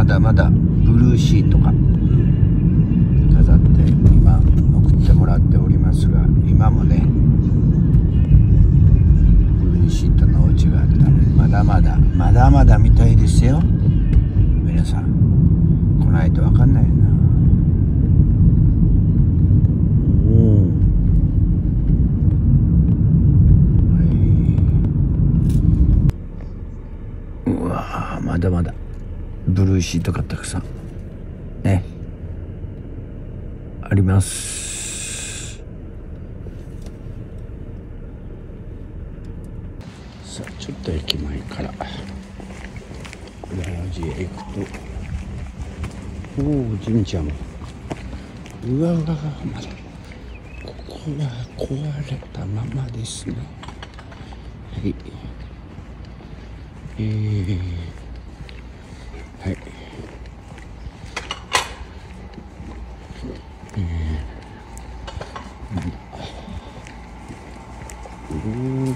まだまだブルーシートが飾って今送ってもらっておりますが今もねブルーシートのお家があった。まだまだまだまだみたいですよ。皆さん。来ないと分かんないよな。うわまだまだ。ブルーシートがたくさん。ね。あります。さあちょっと駅前から。裏路地へ行くと。おお神社も。うわうわまだここは壊れたままですね。はい。えー、はい。えー、うん。はい。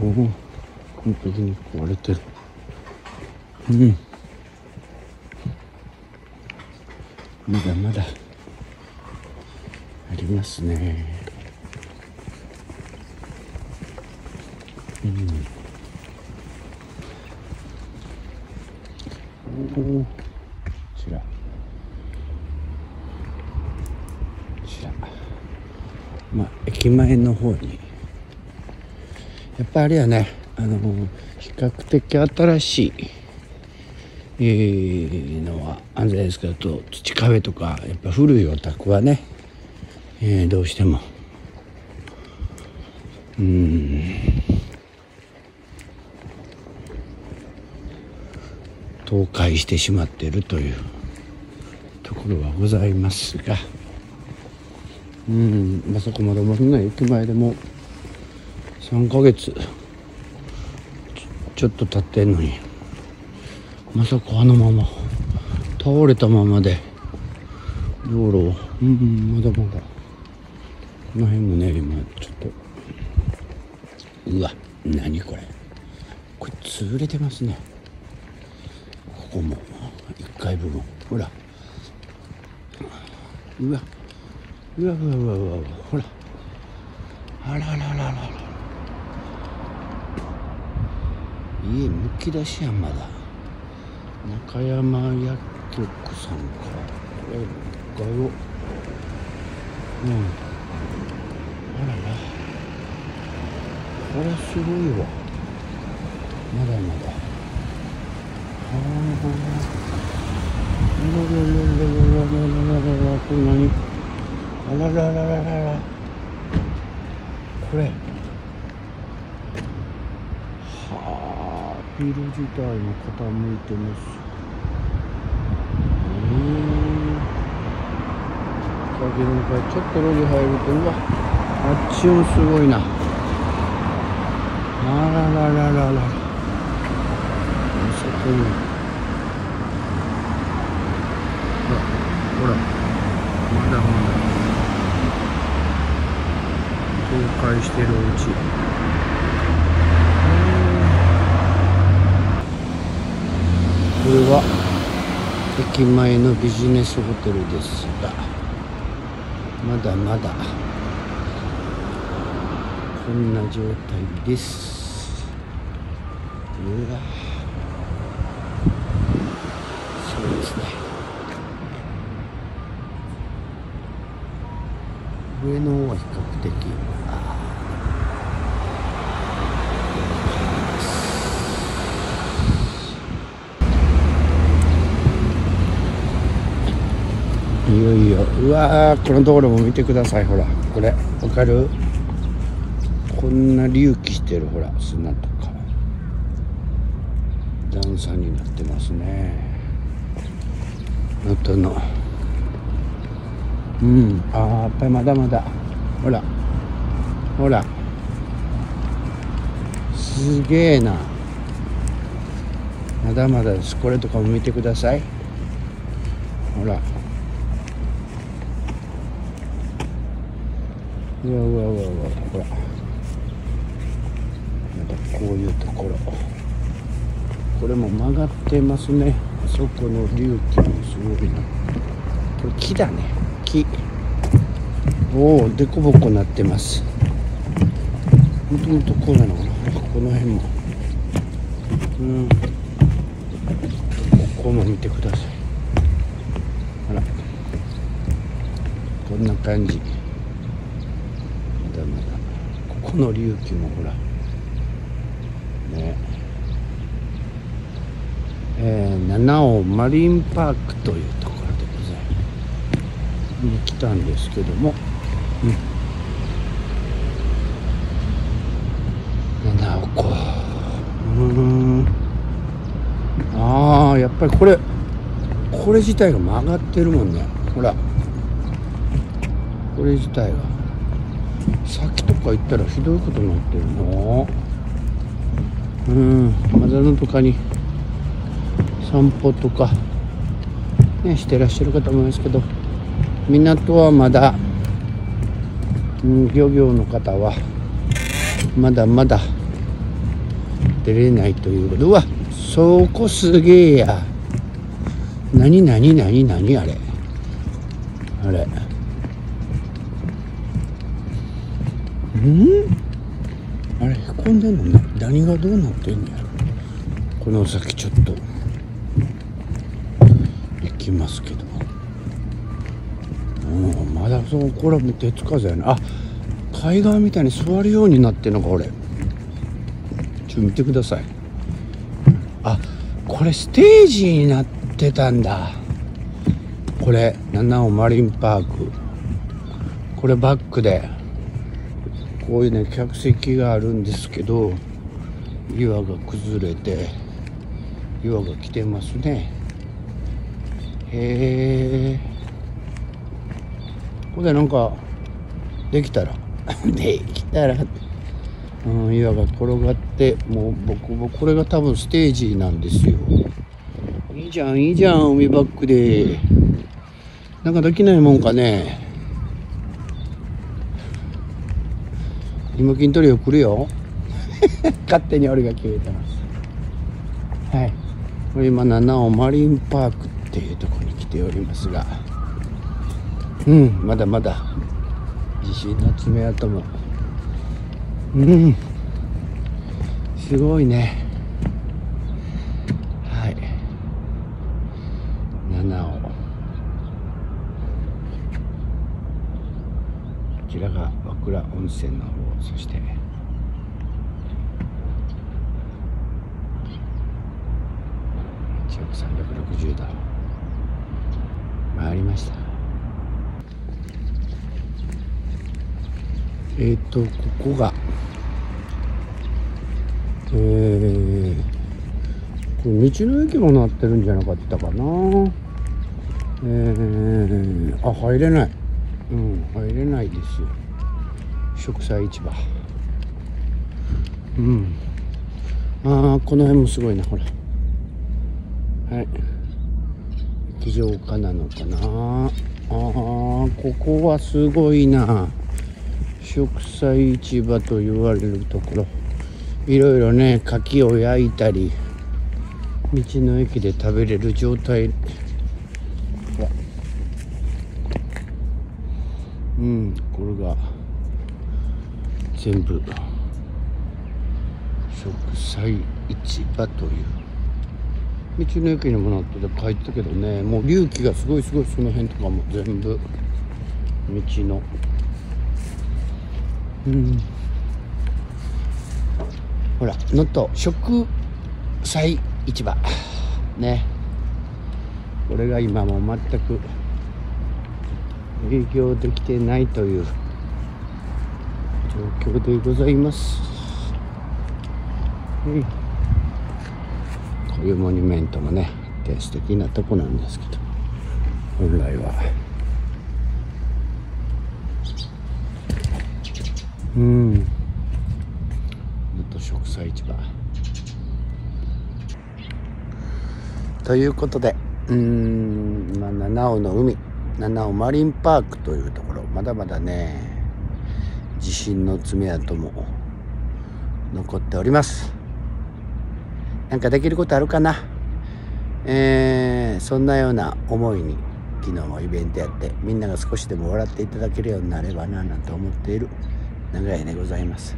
おお、完璧に壊れてる。うん。まだまだ。ありますね。うん。おおこちら。こちら。まあ駅前の方に。やっぱりあれやね。あの比較的新しいえー、のは安全ですけど土壁とかやっぱ古いお宅はねえー、どうしても。うん。倒壊してしまっているというところはございますが。うん。まあそこまでもね駅前でも3ヶ月ちょっと経ってんのに。まさかあのまま。倒れたままで。道路を。うんまだまだ。この辺もね今ちょっと。うわ何これ。これ潰れてますね。ここも。1階部分。ほら。うわ。うわうわうわうわ。うわほら。あららららら。家むき出しやんまだ。中山薬局さんかこれ1階をうんあららこれすごいわまだまだあららららららこれ何あららららららこれビル自体も傾いてます。へえだけどこれちょっと路地入るとうわあっちもすごいな。あらららららあそこに。ほらほら。まだまだ。倒壊してるお家。これは駅前のビジネスホテルですがまだまだこんな状態です。うわ。そうですね。上の方は比較的いよいよ。うわーこの道路も見てください。ほらこれ。わかる？こんな隆起してるほら砂とか。段差になってますね。元の。うん。あーやっぱりまだまだ。ほら。ほら。すげえな。まだまだです。これとかも見てください。ほら。うわうわうわうわほら。またこういうところ。これも曲がってますね。あそこの隆起もすごいな。これ木だね。木。おおでこぼこなってます。もともとこうなのかな。この辺も。うん。ここも見てください。あら。こんな感じ。この隆起もほら。ね。えー、七尾マリンパークというところでございます。に来たんですけども、うん、七尾湖うん。ああやっぱりこれこれ自体が曲がってるもんね。ほら。これ自体が。先とか行ったらひどいことになってるのうんまだのとかに散歩とかねしてらっしゃる方もいますけど港はまだ、うん、漁業の方はまだまだ出れないということうわそこすげえや。何何何何あれ。あれん？あれへこんでんの？ね何がどうなってんのやろ？この先ちょっと。行きますけど。うんまだそうこれも手つかずやな。あ海岸みたいに座るようになってんのか俺。ちょっと見てください。あこれステージになってたんだ。これ七尾マリンパーク。これバックで。こういうね客席があるんですけど岩が崩れて岩が来てますね。へえこれなんかできたら できたらうん、岩が転がってもう僕もこれが多分ステージなんですよ。いいじゃんいいじゃん海バックで。なんかできないもんかね。今筋トレを来るよ。勝手に俺が決めてます。はい。これ今七尾マリンパークっていうところに来ておりますが。うんまだまだ。地震の爪痕も。うん。すごいね。はい。七尾。こちらが倉温泉の方そして1億360度回りました。えっ、ー、とここがえー、これ道の駅もなってるんじゃなかったかな。えー、あ入れない。うん入れないですよ。食材市場。うん。ああこの辺もすごいなほら。はい。液状化なのかな。ああここはすごいな。食材市場と言われるところ。いろいろね牡蠣を焼いたり道の駅で食べれる状態。うんこれが。全部。食材市場という。道の駅にもなってて書いたけどね。もう隆起がすごいすごいその辺とかも全部。道の。うん。ほら能登食材市場。ね。これが今も全く。営業できてないという。状況でございます、こういうモニュメントもね素敵なとこなんですけど本来は。うん。ずっと植栽市場ということでうんまあ七尾の海七尾マリンパークというところまだまだね地震の爪痕も残っております。なんかできることあるかな？えー、そんなような思いに昨日もイベントやってみんなが少しでも笑っていただけるようになればななんて思っている長屋でございます。